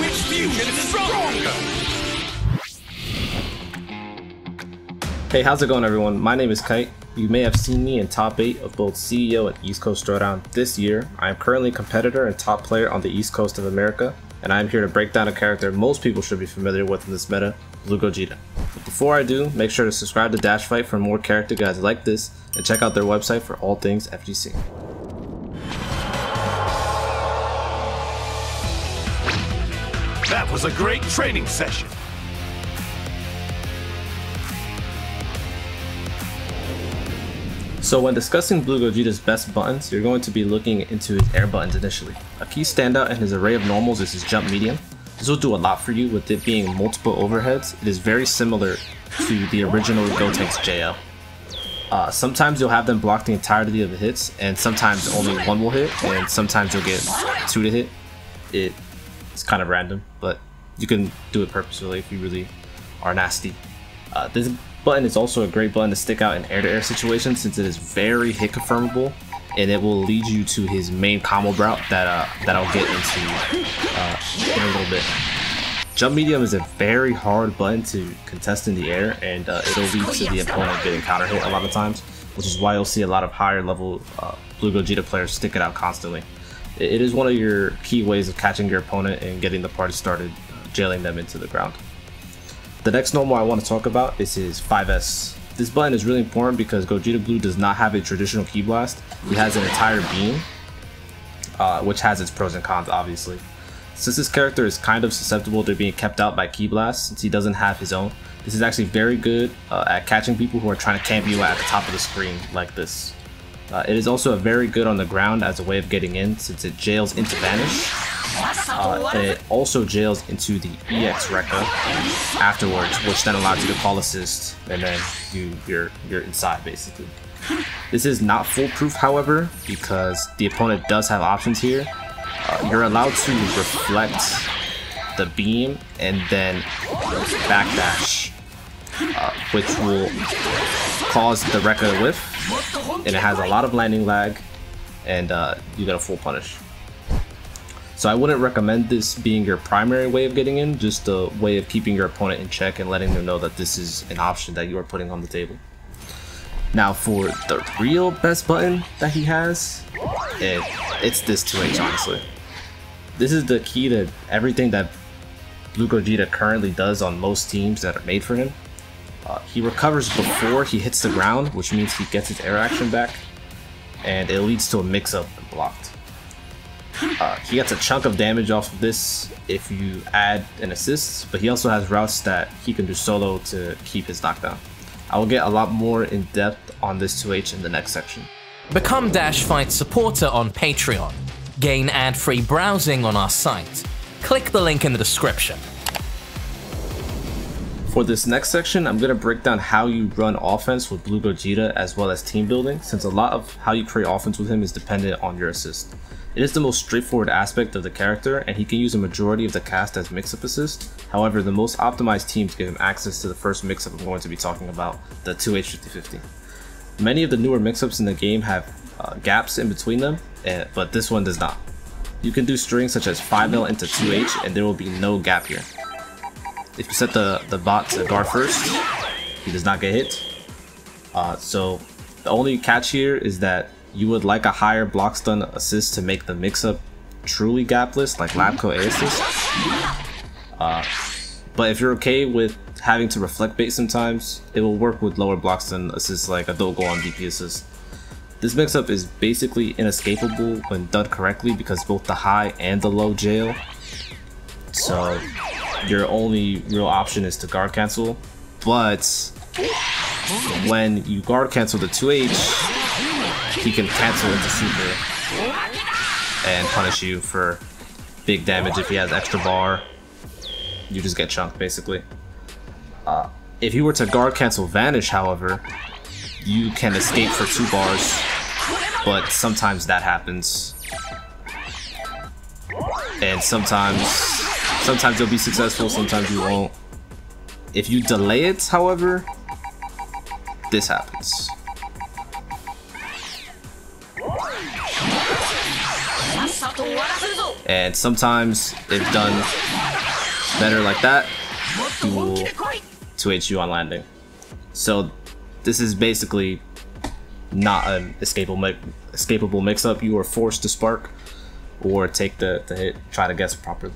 which fusion is stronger? Hey, how's it going everyone? My name is Kite. You may have seen me in top 8 of both CEO and East Coast Throwdown this year. I am currently a competitor and top player on the East Coast of America, and I am here to break down a character most people should be familiar with in this meta, Blue Gogeta. But before I do, make sure to subscribe to DashFight for more character guides like this, and check out their website for all things FGC. That was a great training session. So when discussing Blue Gogeta's best buttons, you're going to be looking into his air buttons initially. A key standout in his array of normals is his jump medium. This will do a lot for you with it being multiple overheads. It is very similar to the original Gotenks JL. Uh, sometimes you'll have them block the entirety of the hits, and sometimes only one will hit, and sometimes you'll get two to hit. It, it's kind of random, but you can do it purposefully if you really are nasty. Uh, this button is also a great button to stick out in air-to-air -air situations since it is very hit confirmable and it will lead you to his main combo route that uh, that I'll get into uh, in a little bit. Jump medium is a very hard button to contest in the air, and uh, it'll lead to the opponent getting counter hit a lot of times, which is why you'll see a lot of higher level uh, Blue Gogeta players stick it out constantly. It is one of your key ways of catching your opponent and getting the party started, uh, jailing them into the ground. The next normal I want to talk about is his 5S. This button is really important because Gogeta Blue does not have a traditional Ki Blast. He has an entire beam, uh, which has its pros and cons obviously. Since this character is kind of susceptible to being kept out by Ki Blast since he doesn't have his own, this is actually very good uh, at catching people who are trying to camp you at the top of the screen like this. Uh, it is also very good on the ground as a way of getting in since it jails into Vanish. Uh, it also jails into the EX Rekka afterwards, which then allows you to call assist, and then you, you're, you're inside basically. This is not foolproof, however, because the opponent does have options here. Uh, you're allowed to reflect the beam and then backdash, uh, which will cause the Rekka to whiff and it has a lot of landing lag, and uh, you get a full punish. So I wouldn't recommend this being your primary way of getting in, just a way of keeping your opponent in check and letting them know that this is an option that you are putting on the table. Now for the real best button that he has, it, it's this 2H honestly. This is the key to everything that Blue Gogeta currently does on most teams that are made for him. He recovers before he hits the ground, which means he gets his air action back, and it leads to a mix-up and blocked. Uh, he gets a chunk of damage off of this if you add an assist, but he also has routes that he can do solo to keep his knockdown. I will get a lot more in depth on this 2H in the next section. Become DashFight supporter on Patreon. Gain ad-free browsing on our site. Click the link in the description. For this next section, I'm going to break down how you run offense with Blue Gogeta as well as team building, since a lot of how you create offense with him is dependent on your assist. It is the most straightforward aspect of the character, and he can use a majority of the cast as mix-up assist. However, the most optimized teams give him access to the first mix-up I'm going to be talking about, the 2H5050. Many of the newer mix-ups in the game have uh, gaps in between them, and, but this one does not. You can do strings such as 5L into 2H, and there will be no gap here if you set the, the bot to guard first, he does not get hit. Uh, so the only catch here is that you would like a higher block stun assist to make the mix-up truly gapless, like Lab Coat A assist. Uh, but if you're okay with having to reflect bait sometimes, it will work with lower block stun assists like a Dogo on DP assist. This mix-up is basically inescapable when done correctly because both the high and the low jail. So your only real option is to guard cancel. But when you guard cancel the 2H, he can cancel into super and punish you for big damage if he has extra bar. You just get chunked basically. Uh, if you were to guard cancel vanish, however, you can escape for two bars, but sometimes that happens. And sometimes Sometimes you'll be successful, sometimes you won't. If you delay it, however, this happens. And sometimes, if done better like that, he will 2H you on landing. So this is basically not an escapable, mi escapable mix-up. You are forced to spark or take the, the hit, try to guess properly.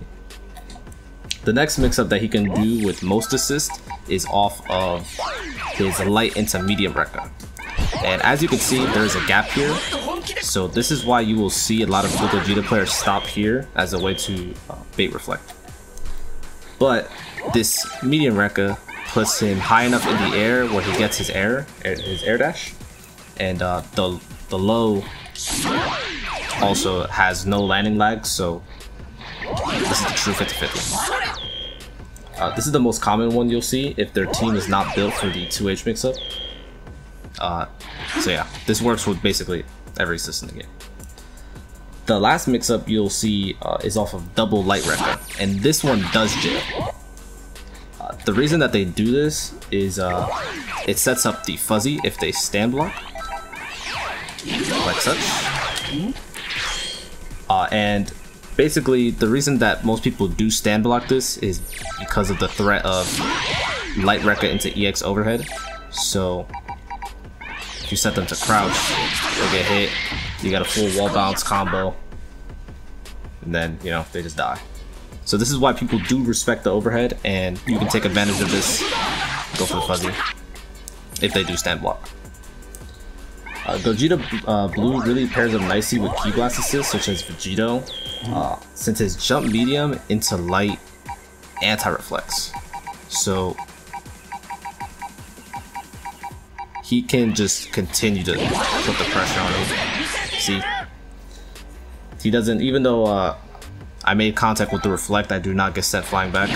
The next mix-up that he can do with most assist is off of his light into medium Rekka. And as you can see, there's a gap here. So this is why you will see a lot of good Gogeta players stop here as a way to uh, bait reflect. But this medium Rekka puts him high enough in the air where he gets his air, his air dash, and uh, the the low also has no landing lag, so this is the true 50-50. Uh, this is the most common one you'll see if their team is not built for the 2H mix-up. Uh, so yeah, this works with basically every system in the game. The last mix-up you'll see uh, is off of double light Rekka, and this one does jail. Uh, the reason that they do this is uh, it sets up the fuzzy if they stand block, like such. Uh, and basically, the reason that most people do stand block this is because of the threat of light Rekka into EX overhead. So if you set them to crouch, they'll get hit. You got a full wall bounce combo, and then you know they just die. So this is why people do respect the overhead, and you can take advantage of this. Go for the fuzzy if they do stand block. Uh, Gogeta uh, Blue really pairs up nicely with Ki Blast assists such as Vegito, uh, since his jump medium into light anti-reflects. So he can just continue to put the pressure on him. See? He doesn't, even though uh, I made contact with the reflect, I do not get sent flying back.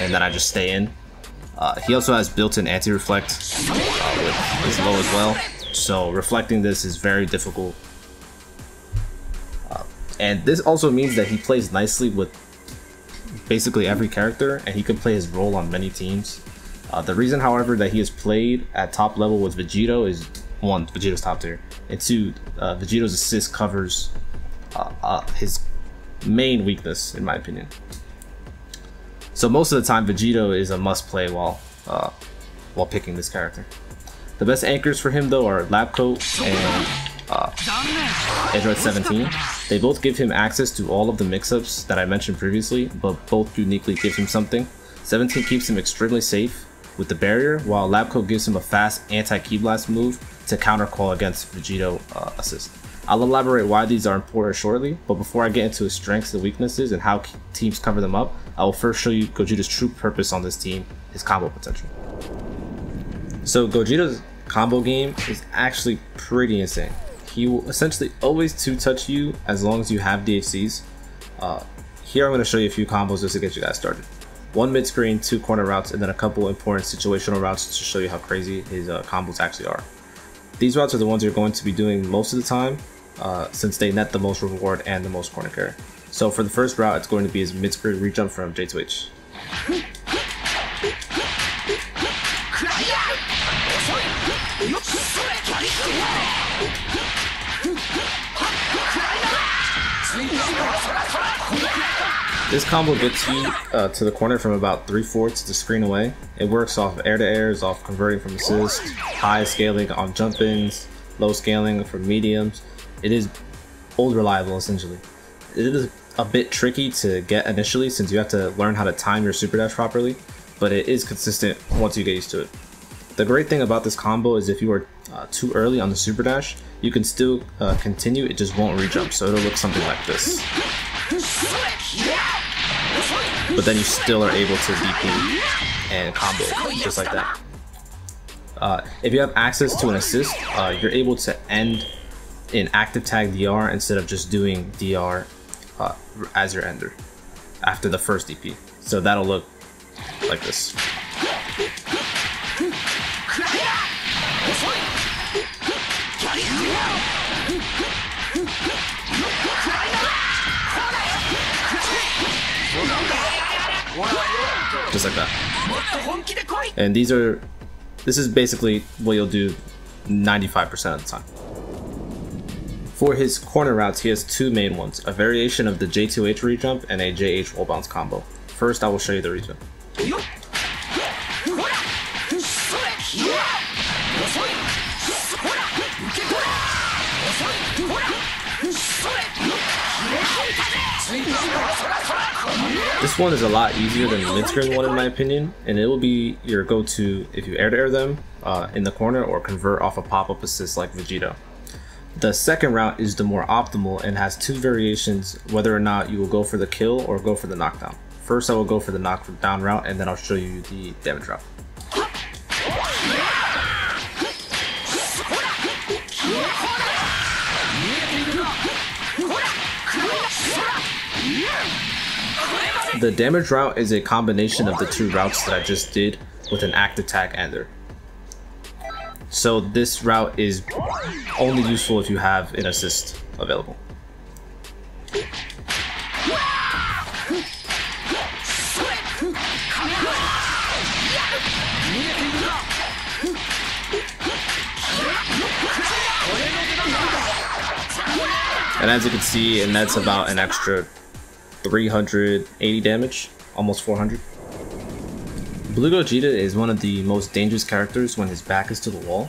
And then I just stay in. Uh, he also has built-in anti-reflect uh, his low as well. So reflecting this is very difficult. Uh, and this also means that he plays nicely with basically every character and he can play his role on many teams. Uh, the reason, however, that he has played at top level with Vegito is one, Vegito's top tier, and two, uh, Vegito's assist covers uh, uh, his main weakness, in my opinion. So most of the time, Vegito is a must-play while uh, while picking this character. The best anchors for him, though, are Lab Coat and uh, Android 17. They both give him access to all of the mix-ups that I mentioned previously, but both uniquely give him something. 17 keeps him extremely safe with the barrier, while Lab Coat gives him a fast anti-Ki Blast move to counter call against Vegito uh, assist. I'll elaborate why these are important shortly, but before I get into his strengths and weaknesses and how teams cover them up, I will first show you Gogeta's true purpose on this team, his combo potential. So Gogeta's combo game is actually pretty insane. He will essentially always 2-touch you as long as you have DHCs. Uh, here I'm going to show you a few combos just to get you guys started. One mid screen, two corner routes, and then a couple important situational routes to show you how crazy his uh, combos actually are. These routes are the ones you're going to be doing most of the time, uh, since they net the most reward and the most corner carry. So for the first route, it's going to be his mid-screen re-jump from J2H. This combo gets you uh, to the corner from about 3 fourths to screen away. It works off air to airs, off converting from assist, high scaling on jump ins, low scaling from mediums. It is old reliable essentially. It is a bit tricky to get initially since you have to learn how to time your super dash properly, but it is consistent once you get used to it. The great thing about this combo is if you are uh, too early on the super dash, you can still uh, continue, it just won't re-jump, so it'll look something like this. But then you still are able to DP and combo just like that. Uh, if you have access to an assist, uh, you're able to end in active tag DR instead of just doing DR uh, as your ender after the first DP. So that'll look like this. Just like that. And these are, this is basically what you'll do 95% of the time. For his corner routes, he has two main ones, a variation of the J2H rejump and a JH wall bounce combo. First, I will show you the rejump. This one is a lot easier than the mid-screen one in my opinion, and it will be your go-to if you air-to-air them uh, in the corner or convert off a pop-up assist like Vegito. The second route is the more optimal and has two variations whether or not you will go for the kill or go for the knockdown. First I will go for the knockdown route and then I'll show you the damage route. The damage route is a combination of the two routes that I just did with an active tag ender. So this route is only useful if you have an assist available. And as you can see, it nets about an extra 380 damage, almost 400. Blue Gogeta is one of the most dangerous characters when his back is to the wall.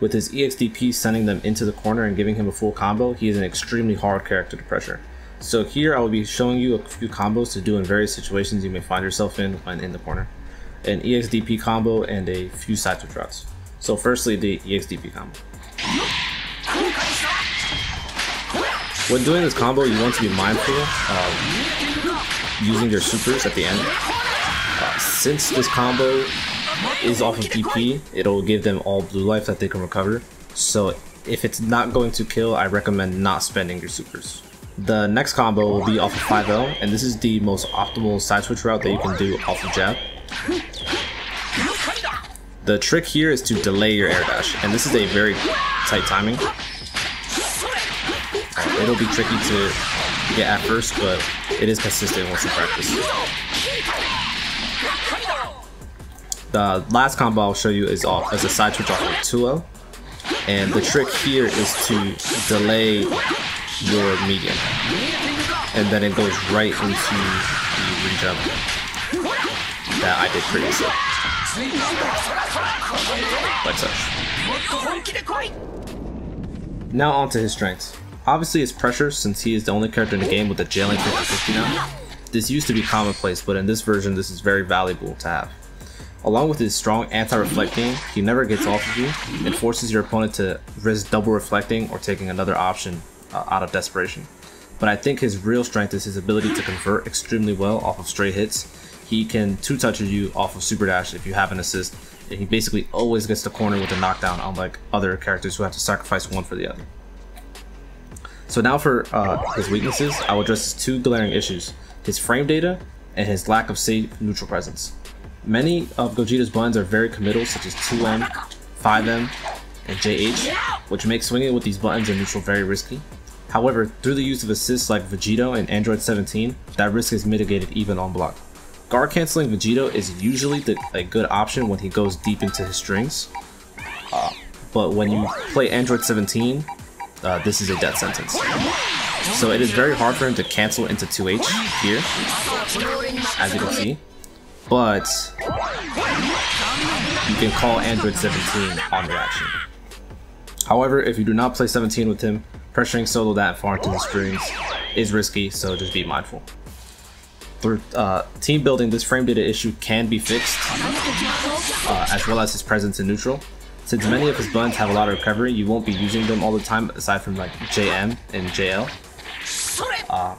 With his EXDP sending them into the corner and giving him a full combo, he is an extremely hard character to pressure. So here I will be showing you a few combos to do in various situations you may find yourself in when in the corner. An EXDP combo and a few side switch routes. So firstly the EXDP combo. When doing this combo, you want to be mindful of using your supers at the end. Uh, since this combo is off of DP, it'll give them all blue life that they can recover. So if it's not going to kill, I recommend not spending your supers. The next combo will be off of 5L, and this is the most optimal side switch route that you can do off of jab. The trick here is to delay your air dash, and this is a very tight timing it'll be tricky to get at first, but it is consistent once you practice. The last combo I'll show you is off as a side switch off of 2L. And the trick here is to delay your medium. And then it goes right into the rejump that I did previously. Like such. Now on to his strengths. Obviously it's pressure since he is the only character in the game with a jailing 50-50 now. This used to be commonplace, but in this version this is very valuable to have. Along with his strong anti-reflecting, he never gets off of you and forces your opponent to risk double reflecting or taking another option uh, out of desperation. But I think his real strength is his ability to convert extremely well off of straight hits. He can two-touch you off of super dash if you have an assist, and he basically always gets the corner with a knockdown unlike other characters who have to sacrifice one for the other. So now for uh, his weaknesses, I will address his two glaring issues, his frame data and his lack of safe neutral presence. Many of Gogeta's buttons are very committal such as 2M, 5M, and JH, which makes swinging with these buttons in neutral very risky. However, through the use of assists like Vegito and Android 17, that risk is mitigated even on block. Guard canceling Vegito is usually the, a good option when he goes deep into his strings, uh, but when you play Android 17, uh, this is a death sentence. So it is very hard for him to cancel into 2H here, as you can see. But you can call Android 17 on the reaction. However, if you do not play 17 with him, pressuring solo that far into the strings is risky, so just be mindful. Through uh, team building, this frame data issue can be fixed, uh, as well as his presence in neutral. Since many of his buttons have a lot of recovery, you won't be using them all the time aside from like JM and JL. Uh,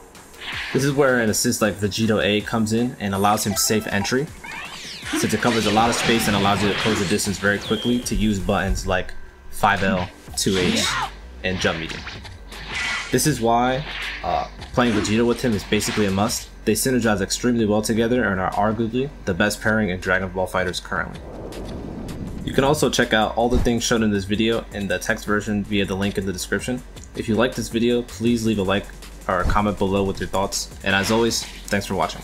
this is where an assist like Vegito A comes in and allows him safe entry, since it covers a lot of space and allows you to close the distance very quickly to use buttons like 5L, 2H, and jump medium. This is why uh, playing Vegito with him is basically a must. They synergize extremely well together and are arguably the best pairing in Dragon Ball FighterZ currently. You can also check out all the things shown in this video in the text version via the link in the description. If you like this video, please leave a like or a comment below with your thoughts. And as always, thanks for watching.